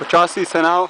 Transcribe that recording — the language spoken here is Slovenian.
počasi se nav